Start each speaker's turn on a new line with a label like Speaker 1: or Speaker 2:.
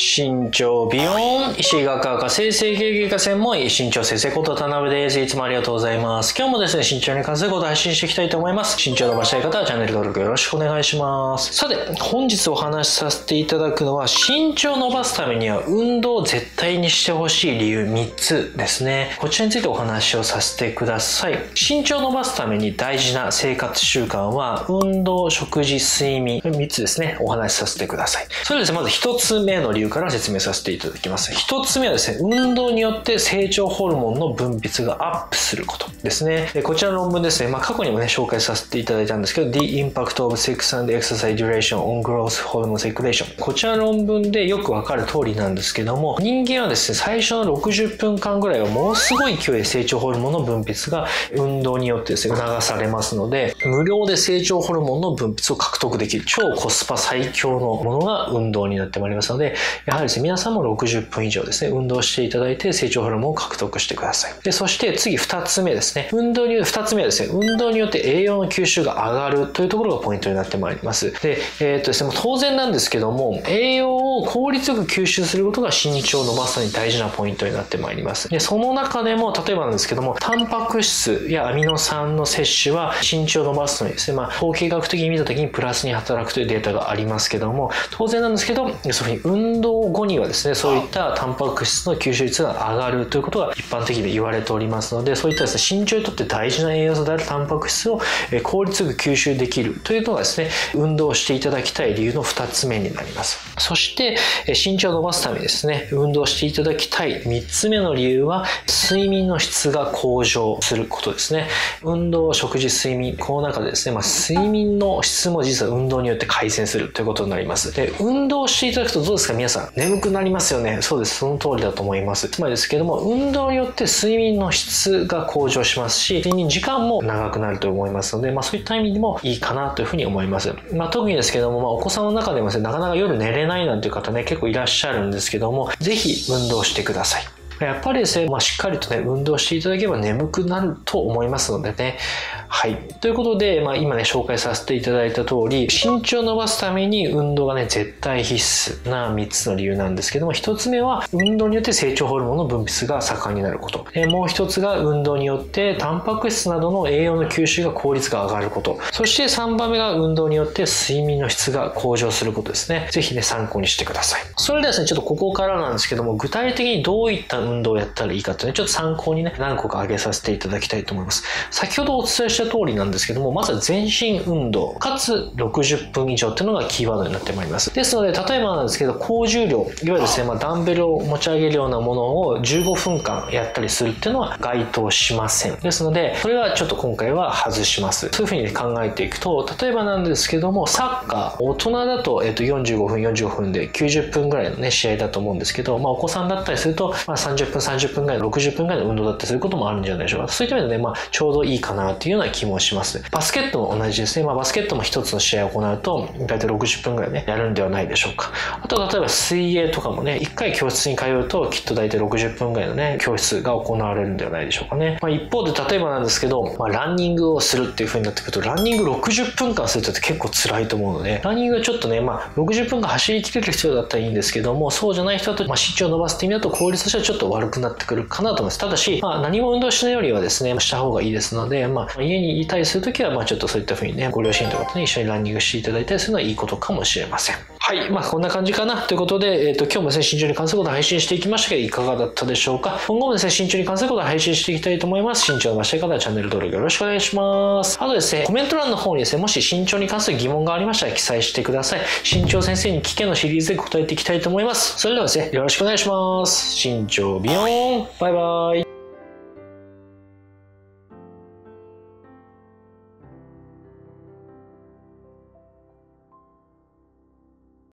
Speaker 1: 身長ビヨーン石井学科科生成経外科専門医身長先生こと田辺です。いつもありがとうございます。今日もですね身長に関することを配信していきたいと思います。身長伸ばしたい方はチャンネル登録よろしくお願いします。さて本日お話しさせていただくのは身長伸ばすためには運動を絶対にしてほしい理由3つですね。こちらについてお話をさせてください。身長伸ばすために大事な生活習慣は運動食事睡眠。3つですね。お話しさせてください。それですねまず1つ目の理由から説明させていただきます。一つ目はですね、運動によって成長ホルモンの分泌がアップすることですね。こちらの論文ですね、まあ、過去にもね、紹介させていただいたんですけど、The Impact of Sex and Exercise Duration on Growth Hormone Circulation。こちらの論文でよくわかる通りなんですけども、人間はですね、最初の60分間ぐらいはものすごい勢いで成長ホルモンの分泌が運動によってですね、促されますので、無料で成長ホルモンの分泌を獲得できる超コスパ最強のものが運動になってまいりますので、やはりですね、皆さんも60分以上ですね、運動していただいて成長ホルモンを獲得してください。で、そして次2つ目ですね。運動によって、2つ目はですね、運動によって栄養の吸収が上がるというところがポイントになってまいります。で、えー、っとですね、もう当然なんですけども、栄養を効率よく吸収することが身長を伸ばすのに大事なポイントになってまいります。で、その中でも、例えばなんですけども、タンパク質やアミノ酸の摂取は身長を伸ばすのにですね、まあ、統計学的に見た時にプラスに働くというデータがありますけども、当然なんですけど、そういうふうに運動後にはですね、そういったタンパク質の吸収率が上がるということが一般的に言われておりますので、そういったですね、身長にとって大事な栄養素であるタンパク質を効率よく吸収できるというのがですね、運動をしていただきたい理由の2つ目になります。そして、身長を伸ばすためにですね、運動していただきたい3つ目の理由は、睡眠の質が向上することですね。運動、食事、睡眠、この中でですね、まあ、睡眠の質も実は運動によって改善するということになります。で、運動していただくとどうですか？皆さん。眠くなりますよね。そうです。その通りだと思います。つまりですけども、運動によって睡眠の質が向上しますし、睡眠時間も長くなると思いますので、まあそういった意味でもいいかなというふうに思います。まあ特にですけども、まあお子さんの中でもですね、なかなか夜寝れないなんていう方ね、結構いらっしゃるんですけども、ぜひ運動してください。やっぱりですね、まあ、しっかりとね、運動していただければ眠くなると思いますのでね。はい。ということで、まあ、今ね、紹介させていただいた通り、身長を伸ばすために運動がね、絶対必須な3つの理由なんですけども、1つ目は、運動によって成長ホルモンの分泌が盛んになること。えもう1つが、運動によって、タンパク質などの栄養の吸収が効率が上がること。そして3番目が、運動によって睡眠の質が向上することですね。ぜひね、参考にしてください。それではですね、ちょっとここからなんですけども、具体的にどういった運動をやったらいいかっていうのちょっと参考にね、何個か挙げさせていただきたいと思います。先ほどお伝えした通りなんですけども、まずは全身運動、かつ60分以上っていうのがキーワードになってまいります。ですので、例えばなんですけど、高重量、いわゆるですね、まあ、ダンベルを持ち上げるようなものを15分間やったりするっていうのは該当しません。ですので、それはちょっと今回は外します。そういうふうに考えていくと、例えばなんですけども、サッカー、大人だと、えっと、45分、45分で90分ぐらいのね、試合だと思うんですけど、まあ、お子さんだったりすると、まあ、30分、30分ぐらいの60分ぐらいの運動だったりすることもあるんじゃないでしょうか。そういった意味でね、まあ、ちょうどいいかなっていうような気もします。バスケットも同じですね。まあ、バスケットも一つの試合を行うと、大体60分ぐらいね、やるんではないでしょうか。あと、例えば水泳とかもね、一回教室に通うと、きっと大体60分ぐらいのね、教室が行われるんではないでしょうかね。まあ、一方で、例えばなんですけど、まあ、ランニングをするっていう風になってくると、ランニング60分間するって結構辛いと思うので、ランニングはちょっとね、まあ、60分間走りきれる人だったらいいんですけども、そうじゃない人だと、まあ、身長を伸ばすって意味だと効率としてはちょっと悪くなってくるかなと思います。ただし、まあ、何も運動しないよりはですね、した方がいいですので、まあ、家にいたりするときは、まあ、ちょっとそういった風にね、ご両親とかとね、一緒にランニングしていただいたりするのはいいことかもしれません。はい。まあ、こんな感じかな。ということで、えっ、ー、と、今日もですね、身長に関することを配信していきましたけど、いかがだったでしょうか？今後もですね、身長に関することを配信していきたいと思います。身長を伸ばしたい方はチャンネル登録よろしくお願いします。あとですね、コメント欄の方にですね、もし身長に関する疑問がありましたら記載してください。身長先生に聞けのシリーズで答えていきたいと思います。それではですね、よろしくお願いします。身長ビヨーンバイバイ